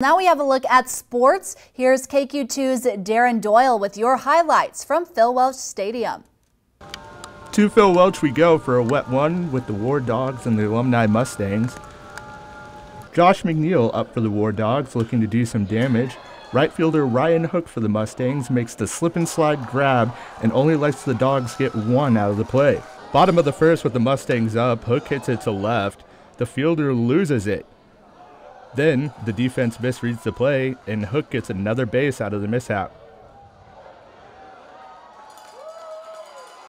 Now we have a look at sports. Here's KQ2's Darren Doyle with your highlights from Phil Welch Stadium. To Phil Welch we go for a wet one with the Wardogs and the Alumni Mustangs. Josh McNeil up for the Wardogs looking to do some damage. Right fielder Ryan Hook for the Mustangs makes the slip and slide grab and only lets the Dogs get one out of the play. Bottom of the first with the Mustangs up, Hook hits it to left. The fielder loses it. Then the defense misreads the play, and Hook gets another base out of the mishap.